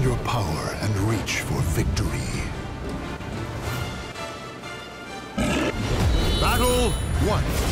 your power and reach for victory. Battle one.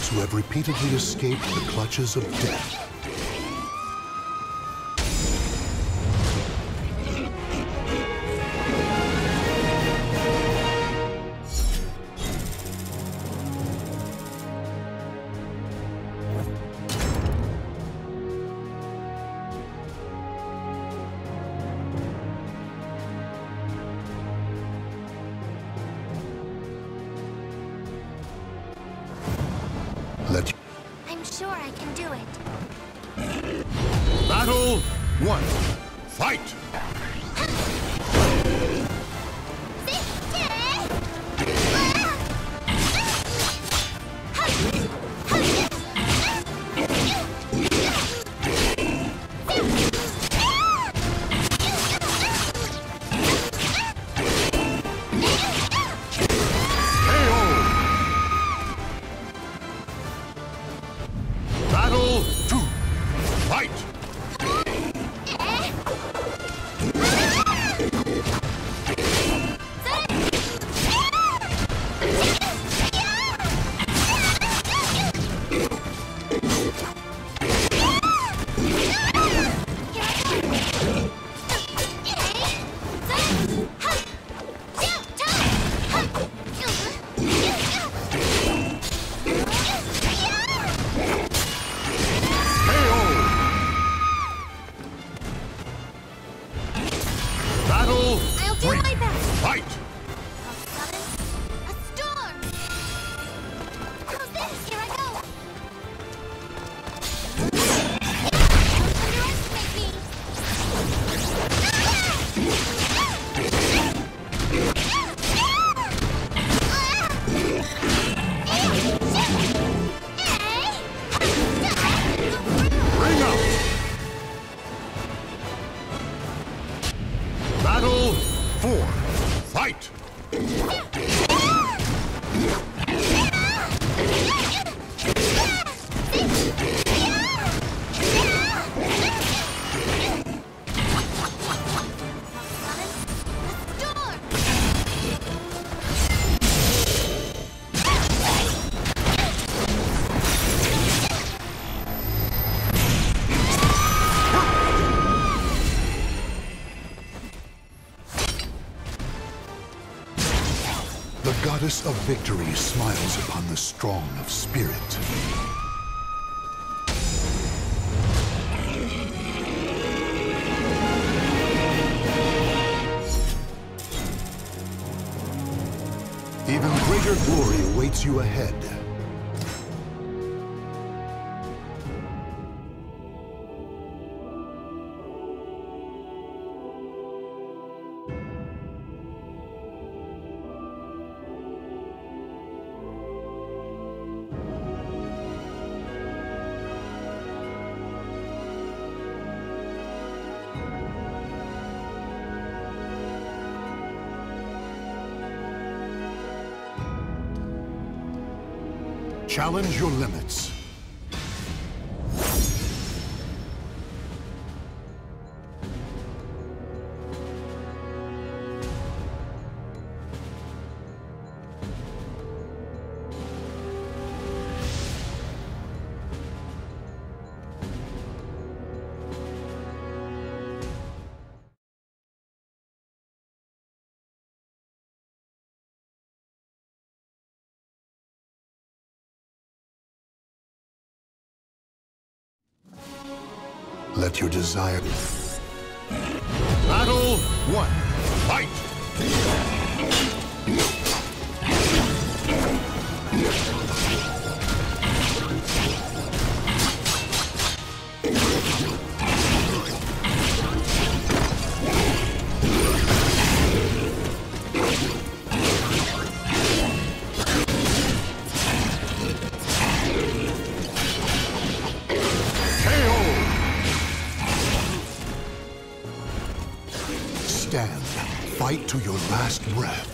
Those who have repeatedly escaped the clutches of death. Sure I can do it. Battle one. Fight! victory smiles upon the strong of spirit. Even greater glory awaits you ahead. Challenge your limits. Let desire... Battle one. Fight! Fight to your last breath.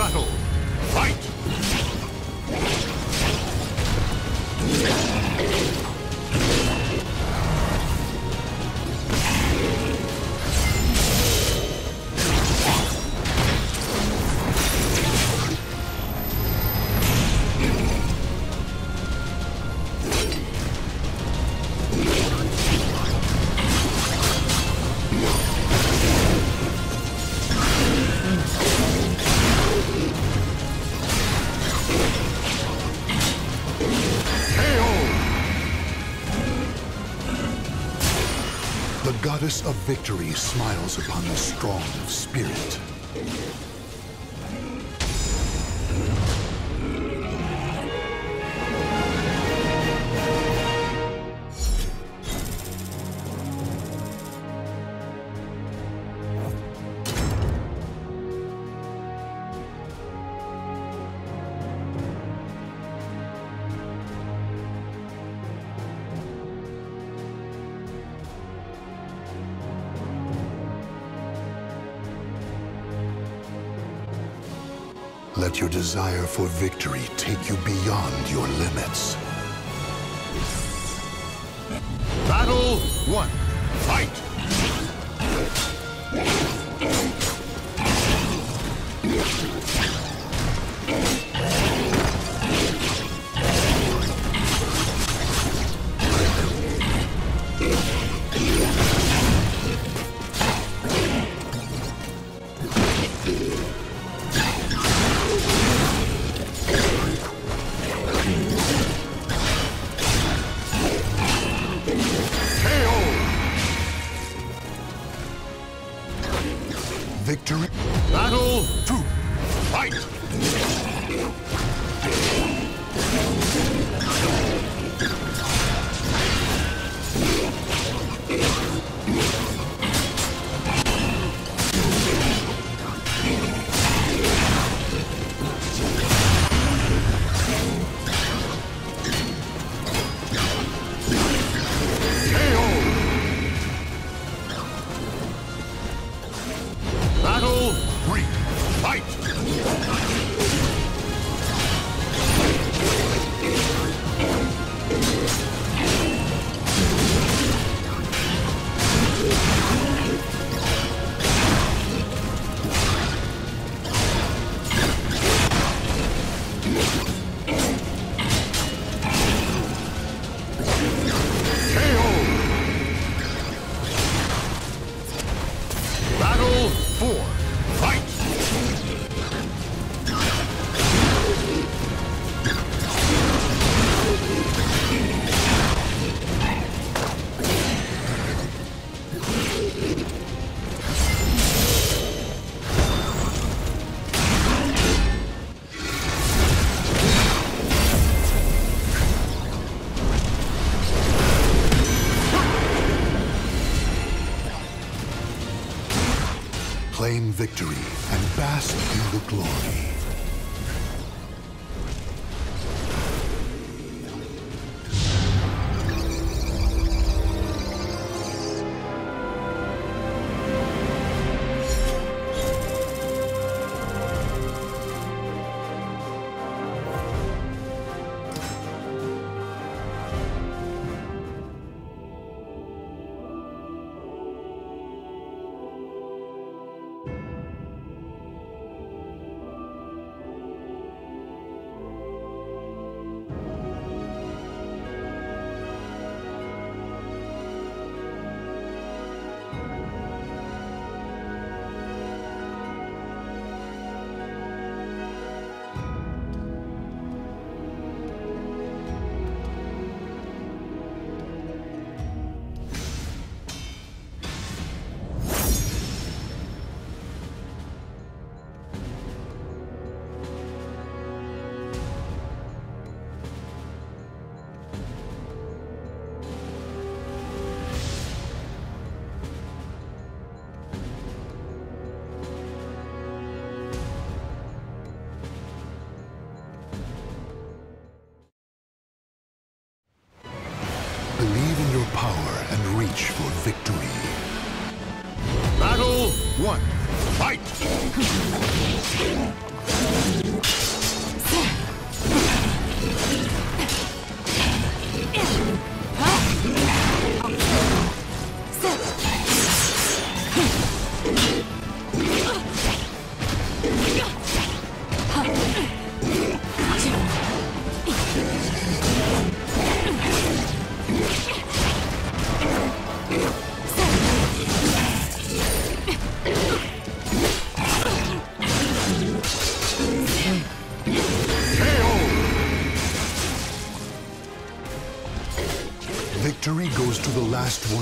Battle. Fight! Goddess of victory smiles upon the strong of spirit. your desire for victory take you beyond your limits. Battle 1.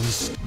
Please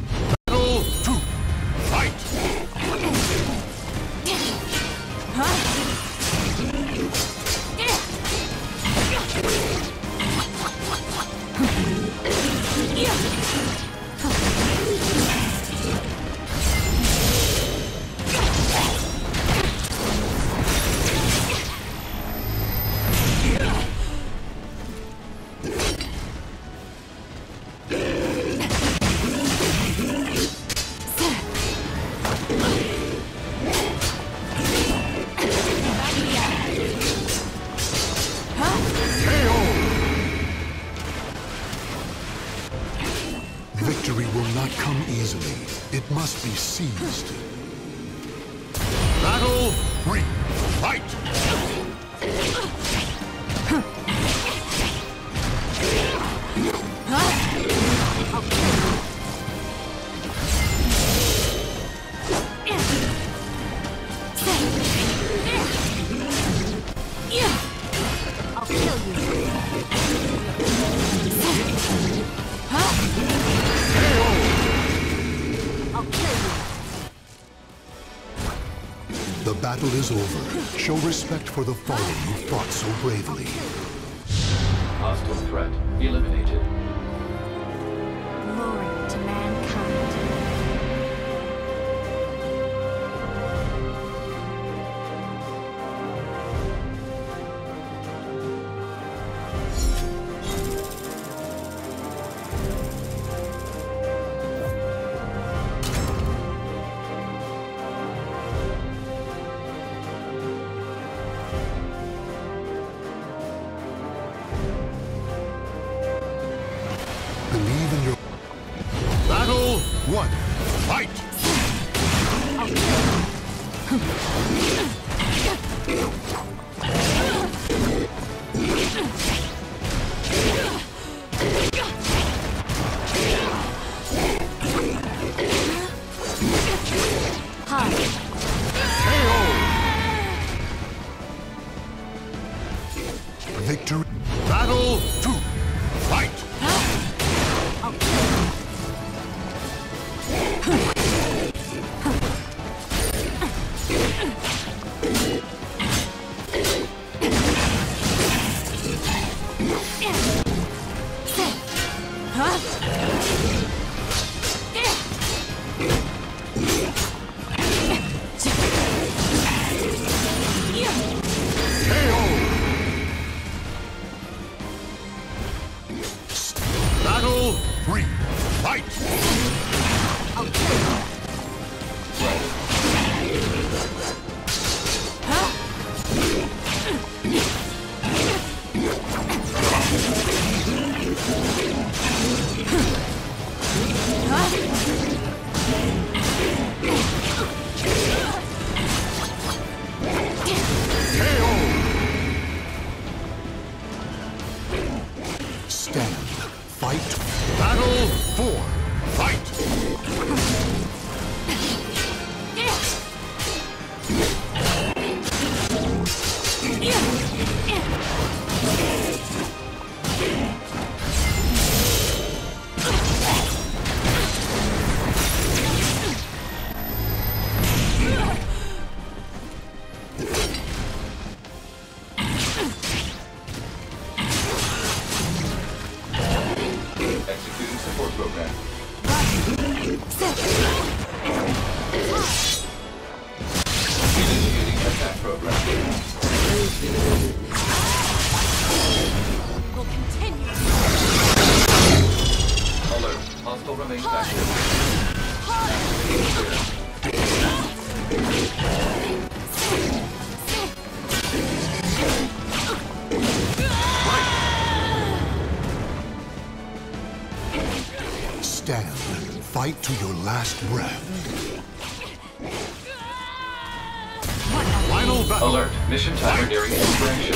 The battle is over. Show respect for the fallen who fought so bravely. Hostile threat eliminated. One. Battle Stand. Fight. Battle four. Fight! Hostile remains active. Stand. Fight to your last breath. Final battle. Alert. Mission timer nearing expiration.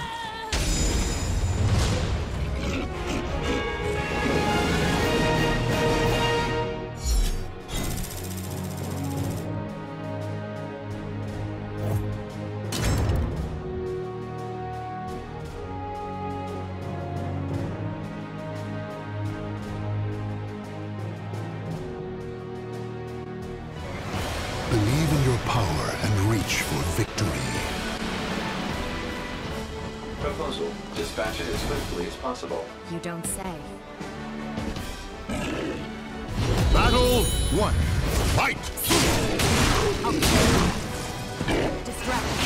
One. Fight! Distract.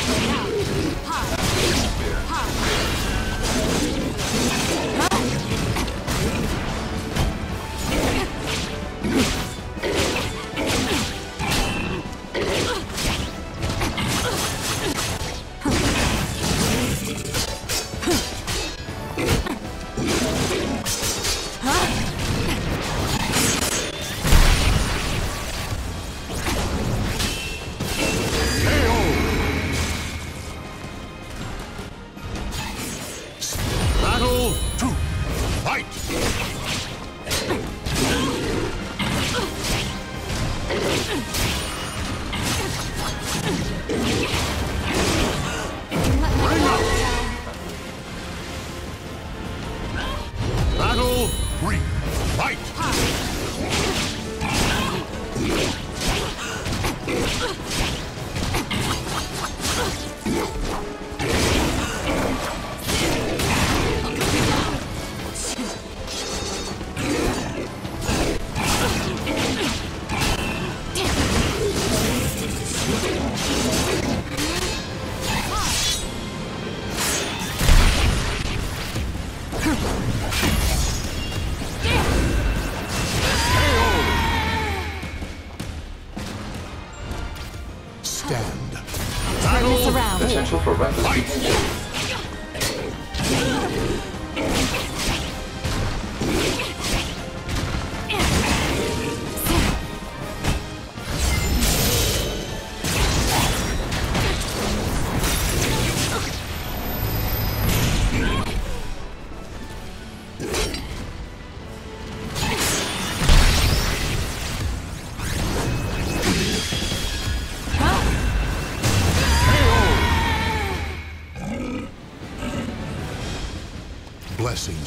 For reckless